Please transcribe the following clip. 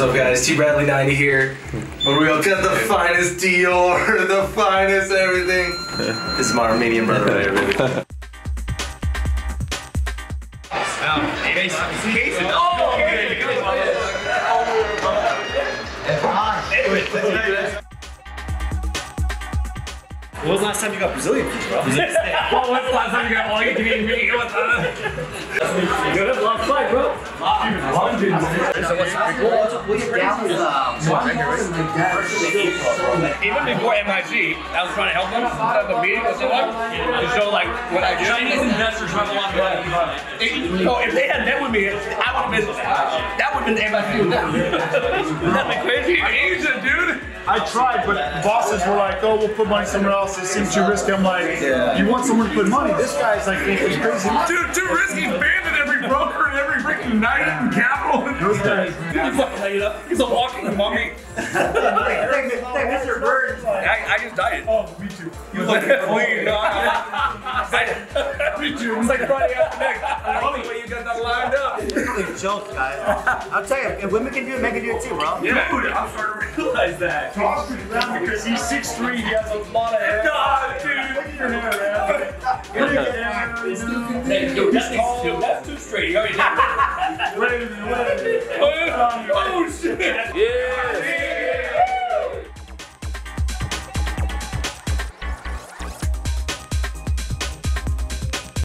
up, guys? T Bradley 90 here. Where we all got the finest Dior, the finest everything. this is my Armenian brother right here, baby. When was the last time you got Brazilian food, bro? well, when's the last time you got all you can eat meat? What's that? Good, that's a of fight, bro. Even before MIC, I was trying to help them at the meeting with someone to show like what I do. Chinese investors have a lot of money. If they had met with me, I would have been. That would have been MIC with them. Wouldn't that be crazy? Asia, dude. I tried, but bosses were like, "Oh, we'll put money somewhere else. It seems too risky." I'm like, "You want someone to put money? This guy's like, it's crazy." Dude, too risky. Banded every broker and every freaking night in capital. Those guys. Dude, you fucking up. He's a walking mummy. Mr. Bird. I, I just died. Oh, me too. You look clean, dog. Me too. It's like Friday after next. Oh, up. Jokes, guys. I'll tell you, if women can do it, men can do it too, bro. Yeah. Dude, I'm starting to realize that. Toss is around because he's 6'3", he has a lot of hair. God, dude. Look at your hair, man. Look at your hair. Hey, dude, that's, dude, that's too straight. You already did it. Wait a minute, wait a minute. Oh, shit. Yeah.